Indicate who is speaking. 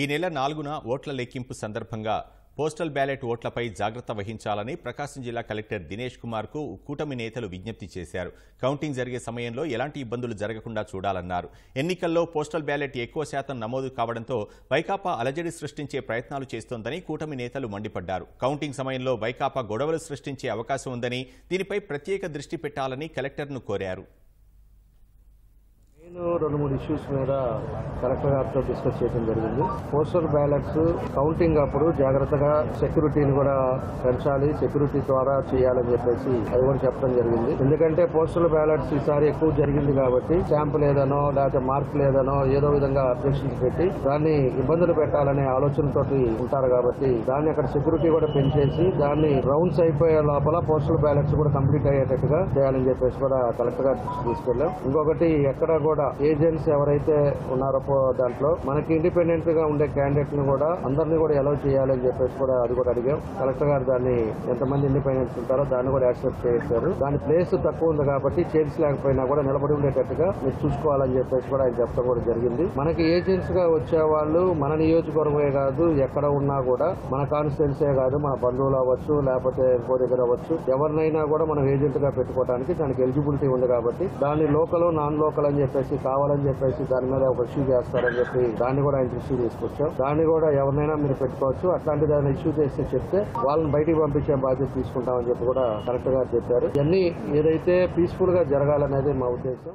Speaker 1: ఈ నెల నాలుగున ఓట్ల లెక్కింపు సందర్భంగా పోస్టల్ బ్యాలెట్ ఓట్లపై జాగ్రత్త వహించాలని ప్రకాశం జిల్లా కలెక్టర్ దినేష్ కుమార్కు కూటమి నేతలు విజ్ఞప్తి చేశారు. కౌంటింగ్ జరిగే సమయంలో ఎలాంటి ఇబ్బందులు జరగకుండా చూడాలన్నారు. ఎన్నికల్లో పోస్టల్ బ్యాలెట్ ఎక్కువ శాతం నమోదు కావడంతో వైకాపా అలజడి సృష్టించే ప్రయత్నాలు చేస్తోందని కూటమి నేతలు మండిపడ్డారు. కౌంటింగ్ సమయంలో వైకాపా గొడవలు సృష్టించే అవకాశం ఉందని దీనిపై ప్రత్యేక దృష్టి పెట్టాలని కలెక్టర్ను కోరారు.
Speaker 2: నేను రెండు మూడు ఇష్యూస్ మీద కలెక్టర్ గారితో డిస్కస్ చేయడం జరిగింది. పోస్టల్ బ్యాలెట్స్ కౌంటింగ్ అప్పుడు జాగ్రత్తగా సెక్యూరిటీని కూడా పెంచాలి సెక్యూరిటీ ద్వారా చేయాలని చెప్పేసి అది కూడా చెప్పడం జరిగింది. ఎందుకంటే పోస్టల్ బ్యాలెట్స్ ఈసారి ఎక్కువ జరిగింది కాబట్టి స్టాంప్ లేదనో లేకపోతే మార్క్ లేదనో ఏదో విధంగా అబ్జెక్షన్స్ పెట్టి దాన్ని ఇబ్బందులు పెట్టాలనే ఆలోచనతోటి ఉంటారు కాబట్టి దాన్ని అక్కడ సెక్యూరిటీ కూడా పెంచేసి దాన్ని రౌండ్స్ అయిపోయే లోపల పోస్టల్ బ్యాలెట్స్ కూడా కంప్లీట్ అయ్యేటట్టుగా చేయాలని చెప్పేసి కూడా కలెక్టర్ గారి దృష్టికి తీసుకెళ్ళాం. ఇంకొకటి ఎక్కడ కూడా ఏజెంట్స్ ఎవరైతే ఉన్నారో దాంట్లో మనకి ఇండిపెండెంట్గా ఉండే క్యాండిడేట్ని కూడా అందరినీ కూడా ఎలా చేయాలని చెప్పేసి కూడా అది కూడా అడిగాం. కలెక్టర్ గారు దాన్ని ఎంతమంది ఇండిపెండెంట్స్ ఉంటారో దాన్ని కూడా యాక్సెప్ట్ చేశారు. దాని ప్లేస్ తక్కువ ఉంది కాబట్టి చైర్స్ లేకపోయినా కూడా నిలబడి ఉండేటట్టుగా మీరు చూసుకోవాలని చెప్పేసి కూడా ఆయన చెప్పడం కూడా జరిగింది. మనకి ఏజెంట్స్గా వచ్చే వాళ్ళు మన నియోజకవర్గమే కాదు ఎక్కడ ఉన్నా కూడా మన కాన్స్టిట్యున్సీ కాదు మన బంధువులు అవ్వచ్చు లేకపోతే ఇంకో దగ్గర అవ్వచ్చు ఎవరినైనా కూడా మనం ఏజెంట్గా పెట్టుకోవడానికి దానికి ఎలిజిబిలిటీ ఉంది కాబట్టి దాన్ని లోకల్ నాన్ లోకల్ అని చెప్పేసి కావాలని చెప్పేసి దాని మీద ఒక ఇష్యూ చేస్తారని చెప్పి దాన్ని కూడా ఆయన ఇష్యూ తీసుకొచ్చాం. దాన్ని కూడా ఎవరినైనా మీరు పెట్టుకోవచ్చు. అట్లాంటి దాన్ని ఇష్యూ చేస్తే చెప్తే వాళ్ళని బయటికి పంపించే బాధ్యత తీసుకుంటామని చెప్పి కూడా కరెక్ట్గా చెప్పారు. ఇవన్నీ ఏదైతే పీస్ఫుల్గా జరగాలనేది మా ఉద్దేశం.